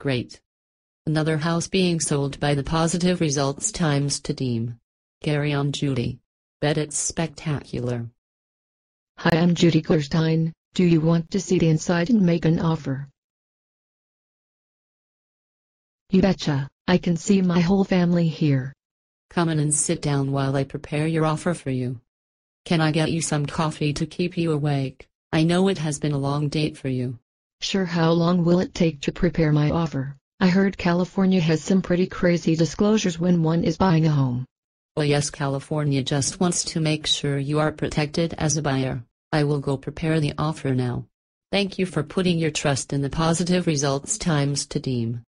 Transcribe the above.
Great. Another house being sold by the Positive Results Times Two Team. Kary and, Judy. Bet it's spectacular. Hi, I'm Judy Gerstein. Do you want to see the inside and make an offer? You betcha, I can see my whole family here. Come in and sit down while I prepare your offer for you. Can I get you some coffee to keep you awake? I know it has been a long date for you. Sure, how long will it take to prepare my offer? I heard California has some pretty crazy disclosures when one is buying a home. Well, yes, California just wants to make sure you are protected as a buyer. I will go prepare the offer now. Thank you for putting your trust in the Positive Results Times Two Team.